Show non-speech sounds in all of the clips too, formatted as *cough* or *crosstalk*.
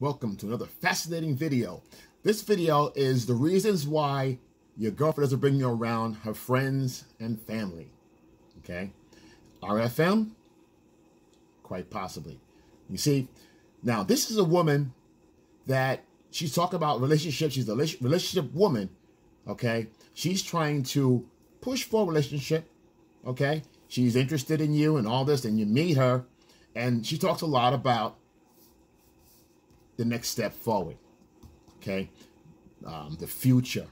Welcome to another fascinating video. This video is the reasons why your girlfriend doesn't bring you around her friends and family. Okay? RFM? Quite possibly. You see, now this is a woman that she's talking about relationships. She's a relationship woman. Okay? She's trying to push for a relationship. Okay? She's interested in you and all this, and you meet her, and she talks a lot about the next step forward. Okay, um, the future.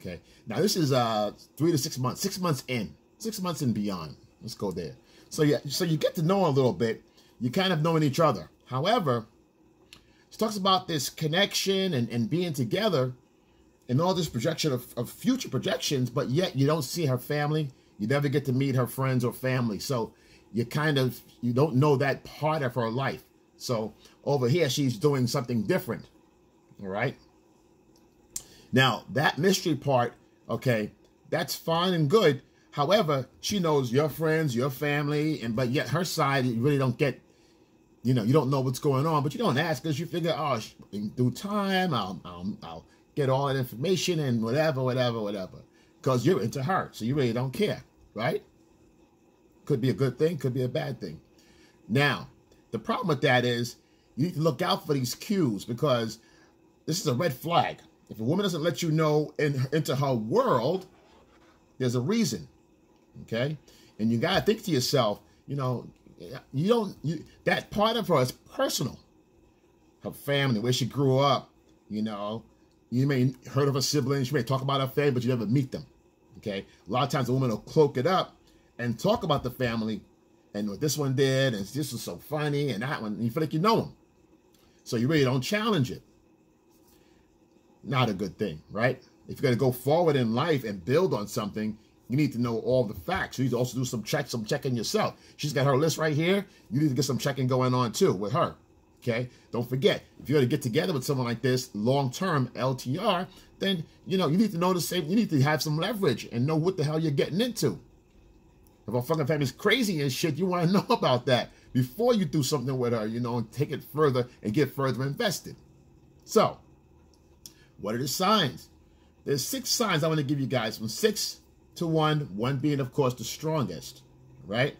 Okay, now this is uh three to six months, six months in, six months and beyond. Let's go there. So yeah, so you get to know a little bit. You kind of knowing each other. However, she talks about this connection and, and being together and all this projection of, of future projections, but yet you don't see her family. You never get to meet her friends or family. So you kind of you don't know that part of her life. So over here, she's doing something different. All right. Now, that mystery part, okay, that's fine and good. However, she knows your friends, your family, and but yet her side, you really don't get, you know, you don't know what's going on, but you don't ask because you figure, oh, in due time, I'll, I'll, I'll get all that information and whatever, whatever, whatever. Because you're into her, so you really don't care, right? Could be a good thing, could be a bad thing. Now, the problem with that is you need to look out for these cues because this is a red flag. If a woman doesn't let you know in, into her world, there's a reason. Okay? And you got to think to yourself, you know, you don't, you, that part of her is personal. Her family, where she grew up, you know, you may heard of her siblings, you may talk about her family, but you never meet them. Okay? A lot of times a woman will cloak it up and talk about the family and what this one did, and this was so funny, and that one, and you feel like you know them. So you really don't challenge it. Not a good thing, right? If you're going to go forward in life and build on something, you need to know all the facts. You need to also do some check, some checking yourself. She's got her list right here. You need to get some checking going on too with her. Okay. Don't forget, if you're to get together with someone like this long term LTR, then you know you need to know the same. You need to have some leverage and know what the hell you're getting into. If a fucking family's crazy and shit, you want to *laughs* know about that before you do something with her, you know, and take it further and get further invested. So, what are the signs? There's six signs I want to give you guys from six to one, one being, of course, the strongest, right?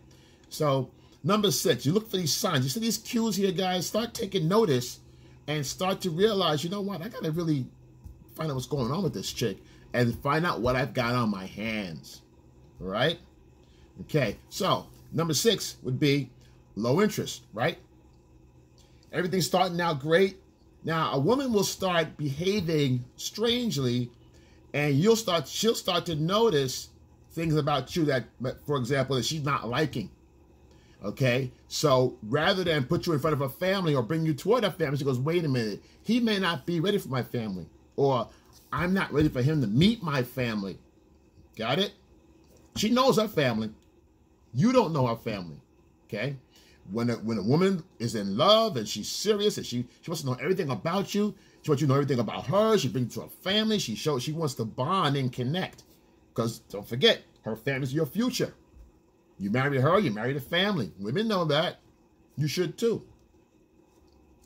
So, number six, you look for these signs. You see these cues here, guys? Start taking notice and start to realize, you know what? I got to really find out what's going on with this chick and find out what I've got on my hands, right? Okay, so number six would be low interest, right? Everything's starting out great. Now a woman will start behaving strangely, and you'll start she'll start to notice things about you that, for example, that she's not liking. Okay, so rather than put you in front of a family or bring you toward a family, she goes, "Wait a minute, he may not be ready for my family, or I'm not ready for him to meet my family." Got it? She knows her family. You don't know her family. Okay? When a, when a woman is in love and she's serious and she, she wants to know everything about you, she wants you to know everything about her, she brings to her family, she shows she wants to bond and connect. Because don't forget, her family's your future. You marry her, you marry the family. Women know that. You should too.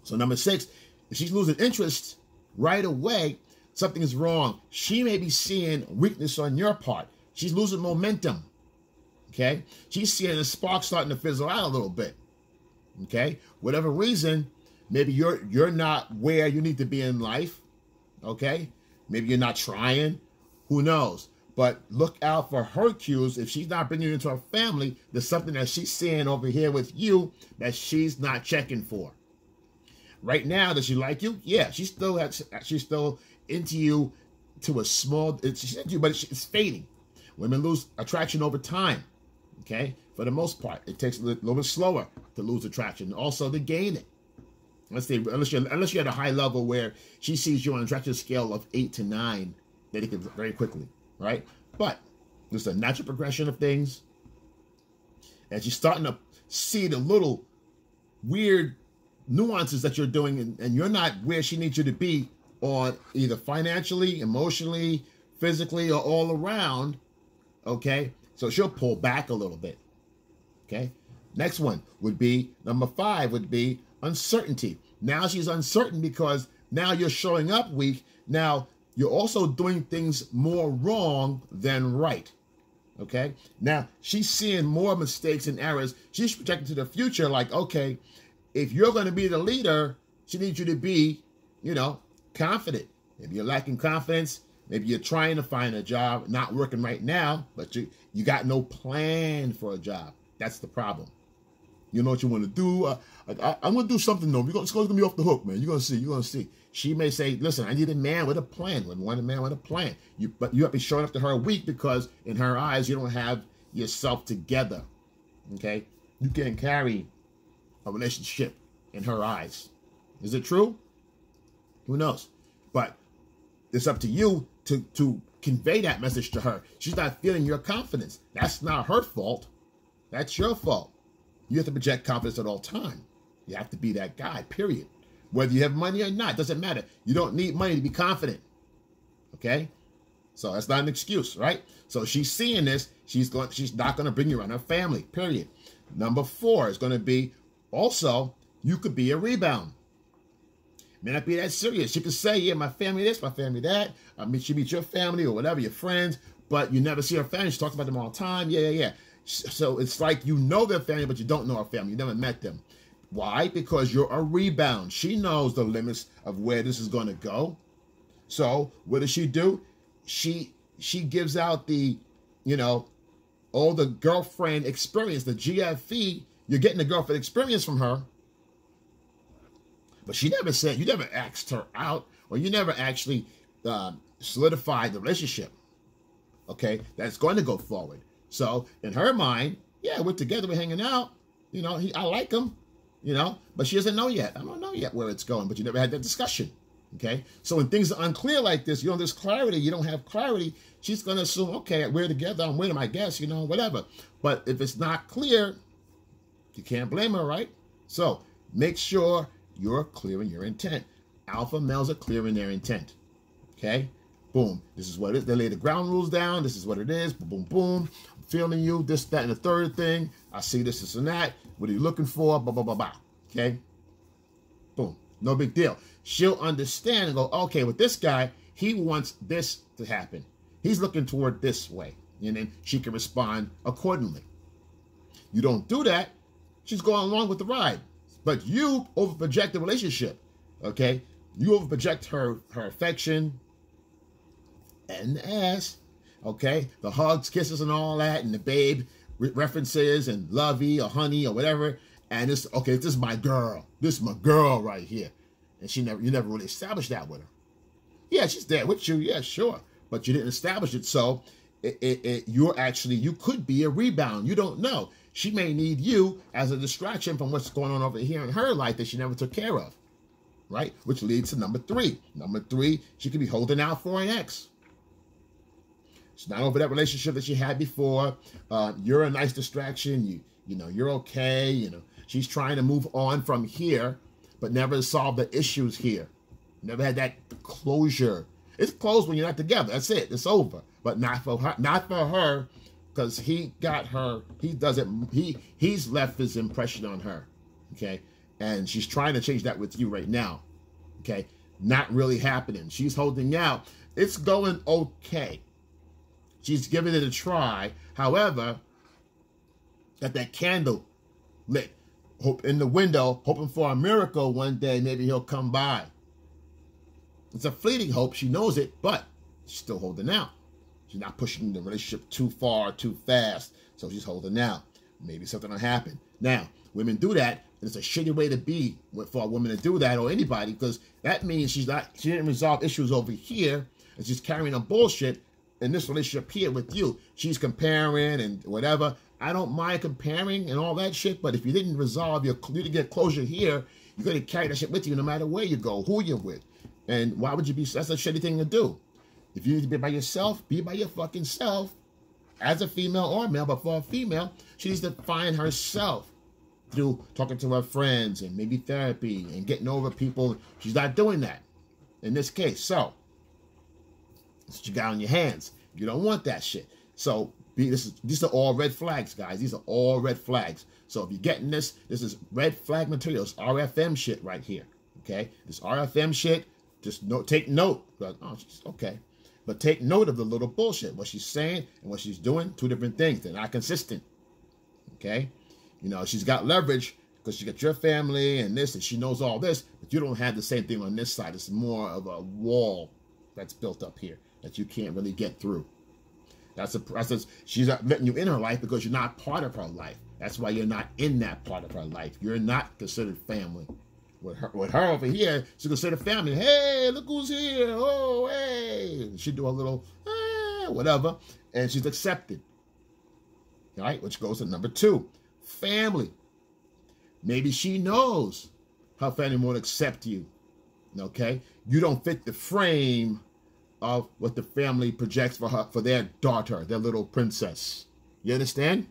So number six, if she's losing interest right away, something is wrong. She may be seeing weakness on your part. She's losing momentum. Okay? She's seeing the spark starting to fizzle out a little bit. Okay? Whatever reason, maybe you're you're not where you need to be in life. Okay? Maybe you're not trying. Who knows? But look out for her cues. If she's not bringing you into her family, there's something that she's seeing over here with you that she's not checking for. Right now, does she like you? Yeah, she still has, she's still into you to a small. She's into you, but it's fading. Women lose attraction over time. Okay, for the most part, it takes a little bit slower to lose attraction, also to gain it. Let's say unless you're unless you're at a high level where she sees you on an attraction scale of eight to nine, then it can very quickly, right? But there's a natural progression of things, and she's starting to see the little weird nuances that you're doing, and, and you're not where she needs you to be on either financially, emotionally, physically, or all around. Okay, so she'll pull back a little bit. Okay. Next one would be number five would be uncertainty. Now she's uncertain because now you're showing up weak. Now you're also doing things more wrong than right. Okay. Now she's seeing more mistakes and errors. She's projecting to the future, like, okay, if you're going to be the leader, she needs you to be, you know, confident. If you're lacking confidence. Maybe you're trying to find a job, not working right now, but you you got no plan for a job. That's the problem. You know what you want to do. Uh, I, am going to do something though. Gonna, going to be off the hook, man. You're going to see. You're going to see. She may say, "Listen, I need a man with a plan. We want a man with a plan." You, but you have to be showing up to her weak because in her eyes, you don't have yourself together. Okay, you can't carry a relationship in her eyes. Is it true? Who knows? But it's up to you to to convey that message to her. She's not feeling your confidence. That's not her fault. That's your fault. You have to project confidence at all time. You have to be that guy, period. Whether you have money or not, doesn't matter. You don't need money to be confident. Okay? So that's not an excuse, right? So she's seeing this. She's going. She's not going to bring you around her family. Period. Number four is going to be also you could be a rebound. May not be that serious. You can say, "Yeah, my family this, my family that." I mean, she meets your family or whatever, your friends, but you never see her family. She talks about them all the time. Yeah, yeah, yeah. So it's like you know their family, but you don't know her family. You never met them. Why? Because you're a rebound. She knows the limits of where this is going to go. So what does she do? She she gives out the, you know, all the girlfriend experience, the GFE. You're getting the girlfriend experience from her. But she never said, you never asked her out, or you never actually uh, solidified the relationship. Okay, that's going to go forward. So in her mind, yeah, we're together, we're hanging out. You know, he, I like him. You know, but she doesn't know yet. I don't know yet where it's going, but you never had that discussion. Okay, so when things are unclear like this, you know, there's clarity. You don't have clarity. She's gonna assume, okay, we're together. I'm with him, I guess. You know, whatever. But if it's not clear, you can't blame her, right? So make sure you're clear in your intent. Alpha males are clear in their intent. Okay, boom. This is what it is. They lay the ground rules down. This is what it is. Boom, boom, boom I'm feeling you, this, that, and the third thing. I see this, this, and that. What are you looking for? Blah, blah, blah, blah. Okay? Boom. No big deal. She'll understand and go, okay, with this guy, he wants this to happen. He's looking toward this way. And then she can respond accordingly. You don't do that, she's going along with the ride. But you overproject the relationship. Okay? You overproject her her affection and the ass okay? The hugs, kisses, and all that, and the babe references and lovey or honey or whatever. And it's okay, this is my girl. This is my girl right here. And she never you never really established that with her. Yeah, she's there with you, yeah, sure. But you didn't establish it. So it, it, it, you're actually you could be a rebound. You don't know. She may need you as a distraction from what's going on over here in her life that she never took care of. Right? Which leads to number three. Number three, she could be holding out for an ex. She's not over that relationship that she had before. Uh, you're a nice distraction. You you know you're okay. You know she's trying to move on from here, but never solve the issues here. Never had that closure. It's closed when you're not together. That's it. It's over. But not for her. Not for her, because he got her. He doesn't. He he's left his impression on her. Okay, and she's trying to change that with you right now. Okay, not really happening. She's holding out. It's going okay. She's giving it a try. However, got that candle lit hope in the window, hoping for a miracle one day. Maybe he'll come by. It's a fleeting hope. She knows it, but she's still holding out. She's not pushing the relationship too far, too fast. So she's holding out. Maybe something will happen. Now, women do that, and it's a shitty way to be for a woman to do that or anybody because that means she's not she didn't resolve issues over here and she's carrying on bullshit in this relationship here with you. She's comparing and whatever. I don't mind comparing and all that shit, but if you didn't resolve your, you didn't get closure here, you're gonna carry that shit with you no matter where you go, who you're with. And why would you be? That's a shitty thing to do. If you need to be by yourself, be by your fucking self. As a female or male, but for a female, she needs to find herself through talking to her friends and maybe therapy and getting over people. She's not doing that in this case. So that's what you got on your hands. You don't want that shit. So be, this is these are all red flags, guys. These are all red flags. So if you're getting this, this is red flag materials, RFM shit right here. Okay, this RFM shit, just note, take note. Like, oh, okay. But take note of the little bullshit. What she's saying and what she's doing, two different things. They're not consistent. Okay? You know, she's got leverage because she got your family and this, and she knows all this, but you don't have the same thing on this side. It's more of a wall that's built up here that you can't really get through. That's a process. She's not letting you in her life because you're not part of her life. That's why you're not in that part of her life. You're not considered family. With her, with her over here, she's considered family. Hey, look who's here. Oh, hey. She do a little, eh, whatever. And she's accepted. All right, which goes to number two, family. Maybe she knows her family won't accept you. Okay? You don't fit the frame of what the family projects for her for their daughter, their little princess. You understand?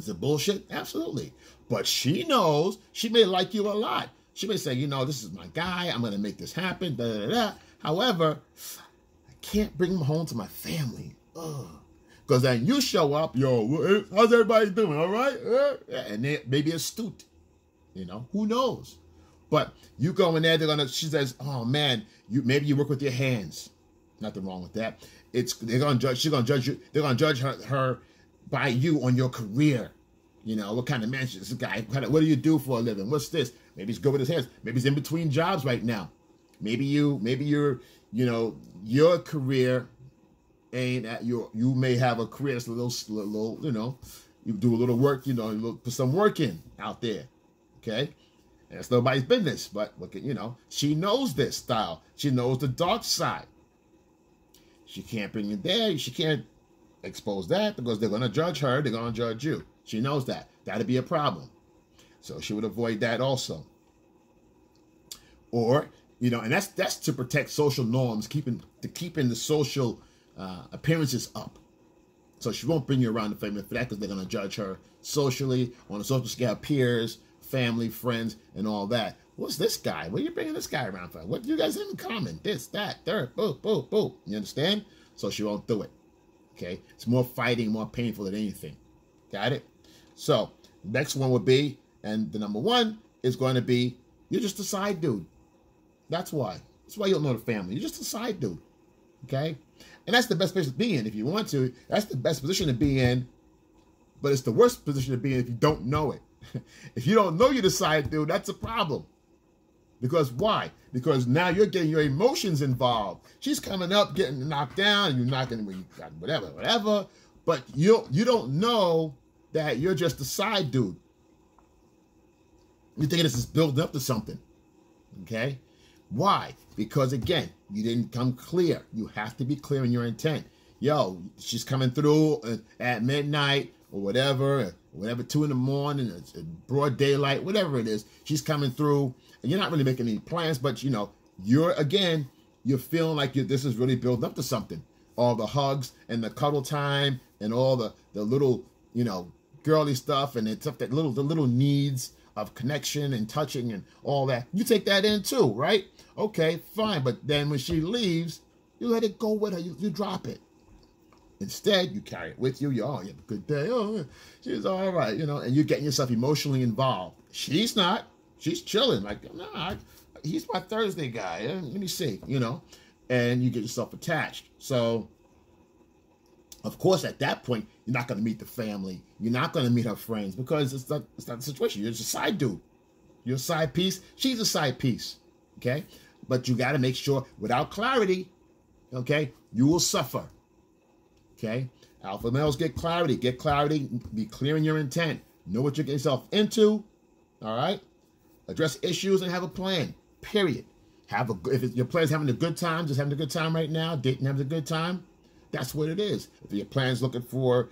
Is it bullshit? Absolutely. But she knows she may like you a lot. She may say, you know, this is my guy. I'm going to make this happen. Da, da, da. However, I can't bring him home to my family. Because then you show up, yo, how's everybody doing? All right? And they maybe astute. You know, who knows? But you go in there, they're gonna. She says, "Oh man, you maybe you work with your hands. Nothing wrong with that. It's they're gonna judge. She's gonna judge you. They're gonna judge her, her by you on your career. You know what kind of man is this guy? What, do you do for a living? What's this? Maybe he's good with his hands. Maybe he's in between jobs right now. Maybe you. Maybe you're. You know your career ain't at your. You may have a career that's a little, little. You know, you do a little work. You know, you put some work in out there. Okay it's nobody's business, but look at, you know, she knows this style. She knows the dark side. She can't bring it there. She can't expose that because they're going to judge her. They're going to judge you. She knows that. That'd be a problem. So she would avoid that also. Or, you know, and that's that's to protect social norms, keeping to keeping the social uh, appearances up. So she won't bring you around the family for that because they're going to judge her socially on a social scale, peers, family, friends, and all that. What's this guy? What are you bringing this guy around for? What do you guys have in common? This, that, third, boo, boo, boo. You understand? So she won't do it. Okay? It's more fighting, more painful than anything. Got it? So, next one would be, and the number one is going to be, you're just a side dude. That's why. That's why you don't know the family. You're just a side dude. Okay? And that's the best place to be in if you want to. That's the best position to be in. But it's the worst position to be in if you don't know it. *laughs* if you don't know you're the side dude, that's a problem. Because why? Because now you're getting your emotions involved. She's coming up, getting knocked down, you're knocking whatever, whatever. But you you don't know that you're just a side dude. You think this is building up to something. Okay? Why? Because again, you didn't come clear. You have to be clear in your intent. Yo, she's coming through uh, at midnight or whatever, whatever, two in the morning, it's broad daylight, whatever it is, she's coming through, and you're not really making any plans, but you know, you're again, you're feeling like you this is really building up to something. All the hugs and the cuddle time and all the the little, you know, girly stuff and it's up that little the little needs of connection and touching and all that. You take that in too, right? Okay, fine. But then when she leaves, you let it go with her. You, you drop it. Instead, you carry it with you. You, oh, you have a good day. Oh, she's all right, you know, and you're getting yourself emotionally involved. She's not. She's chilling. Like, nah, he's my Thursday guy. Let me see, you know, and you get yourself attached. So, of course, at that point, you're not going to meet the family. You're not going to meet her friends because it's not, it's not the situation. You're just a side dude. You're a side piece. She's a side piece. Okay? But you got to make sure, without clarity, okay, you will suffer. Okay? Alpha males get clarity. Get clarity. Be clear in your intent. Know what you're getting yourself into. All right? Address issues and have a plan. Period. Have a good if your plan's having a good time, just having a good time right now, dating having a good time, that's what it is. If your plan's looking for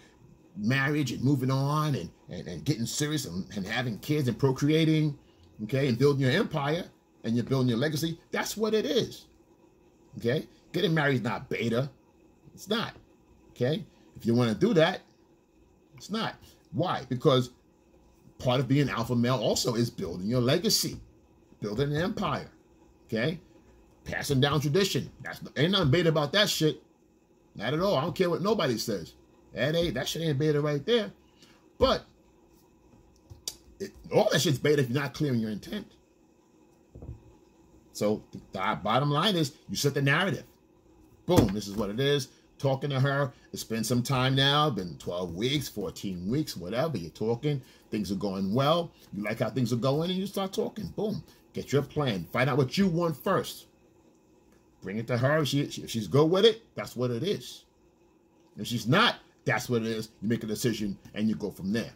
marriage and moving on and, and, and getting serious and, and having kids and procreating, okay, and building your empire and you're building your legacy, that's what it is. Okay? Getting married is not beta. It's not. Okay? If you want to do that, it's not. Why? Because part of being alpha male also is building your legacy, building an empire. Okay? Passing down tradition. That's ain't nothing beta about that shit. Not at all. I don't care what nobody says. That ain't that shit ain't beta right there. But it, all that shit's beta if you're not clear in your intent. So the bottom line is you set the narrative. Boom, this is what it is. Talking to her. It's been some time now, been 12 weeks, 14 weeks, whatever. You're talking. Things are going well. You like how things are going, and you start talking. Boom. Get your plan. Find out what you want first. Bring it to her. She, if she's good with it, that's what it is. If she's not, that's what it is. You make a decision and you go from there.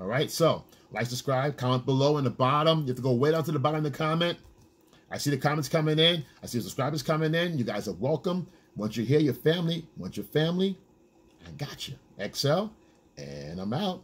All right. So, like, subscribe, comment below in the bottom. You have to go way down to the bottom of the comment. I see the comments coming in. I see the subscribers coming in. You guys are welcome. Once you hear your family. Once your family, I got you. XL, and I'm out.